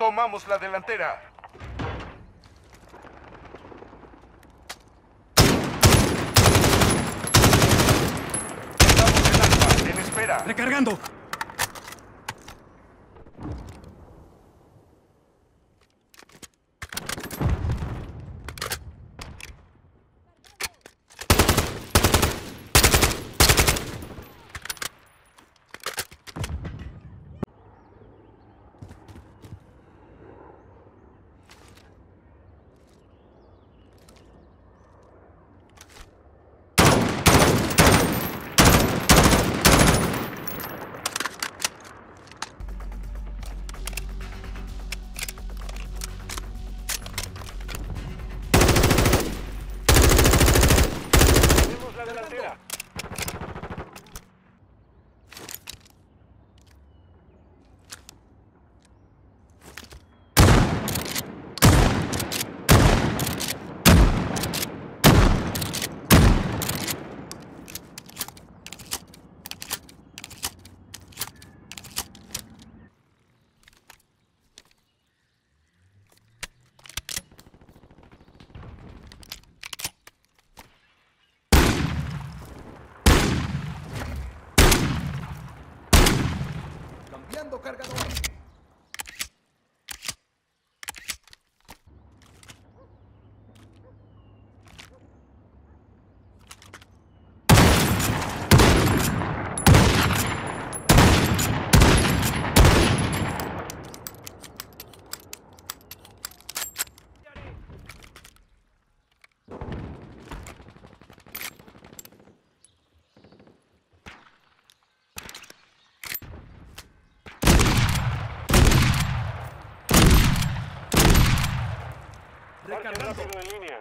Tomamos la delantera. Estamos en alfa, en espera. ¡Recargando! Rápido en línea.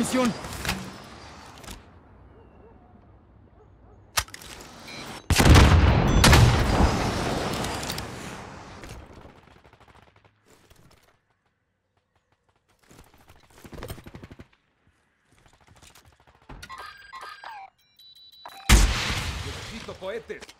Munición. Necesito cohetes.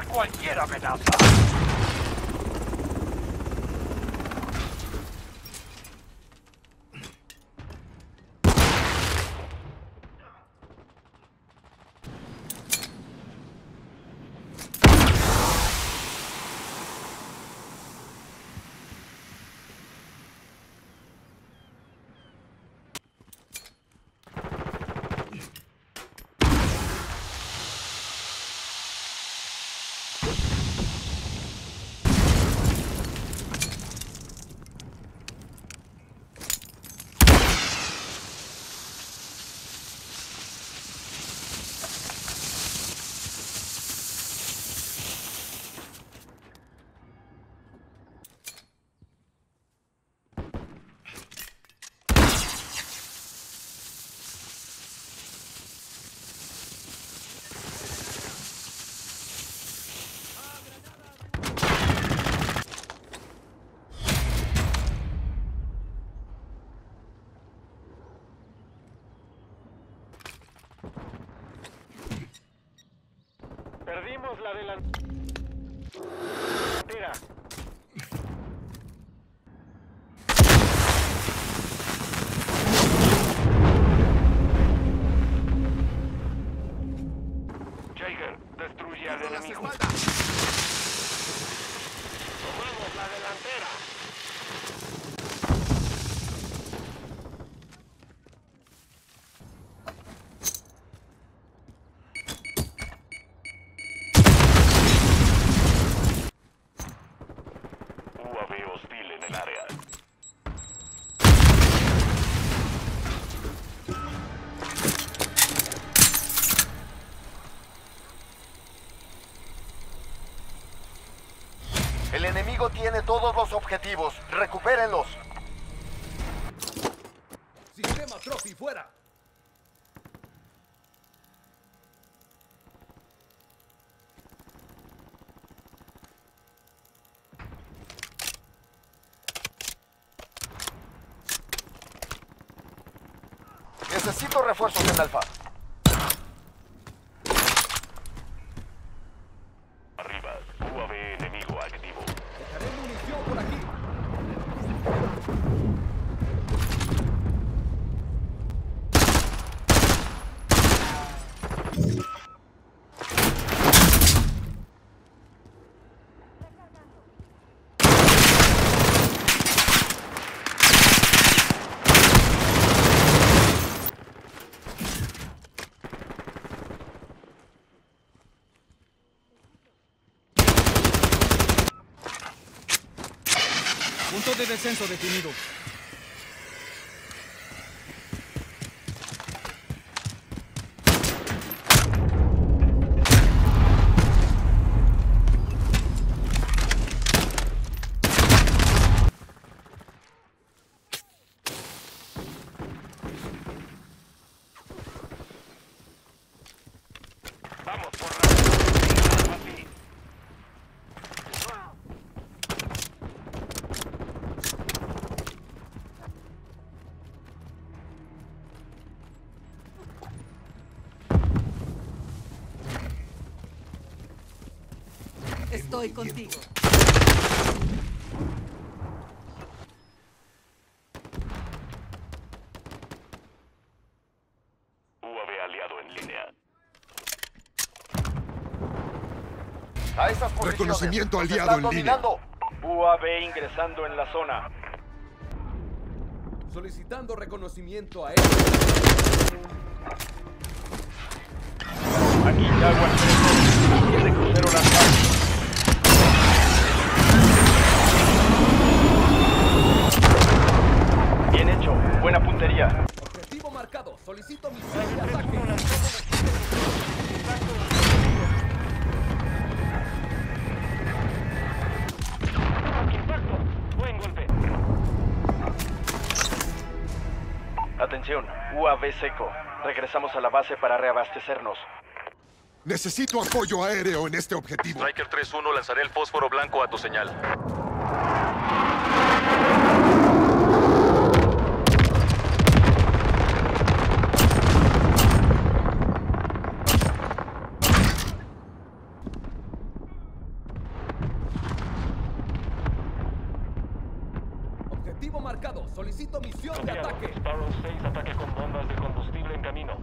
Cualquier amenaza. Perdimos la delantera. Necesito refuerzos en Alfa. Arriba. UAV enemigo activo. Dejaré munición por aquí. Punto de descenso definido. Estoy contigo. UAV aliado en línea. A esas. Reconocimiento aliado en línea. dominando. UAV ingresando en la zona. Solicitando reconocimiento a él. Aquí Jaguar 3 Tiene crucero lanzado. Buena puntería. Objetivo marcado. Solicito misión de ataque. Impacto. Buen golpe. Atención. UAV seco. Regresamos a la base para reabastecernos. Necesito apoyo aéreo en este objetivo. Striker 3-1, lanzaré el fósforo blanco a tu señal. Objetivo marcado. Solicito misión de ataque. Sparrow 6, ataque con bombas de combustible en camino.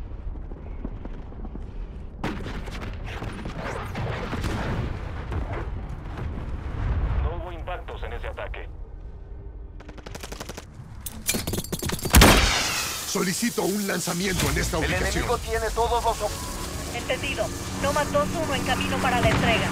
No hubo impactos en ese ataque. Solicito un lanzamiento en esta El ubicación. enemigo tiene todos los Entendido. Nomad 2-1 en camino para la entrega.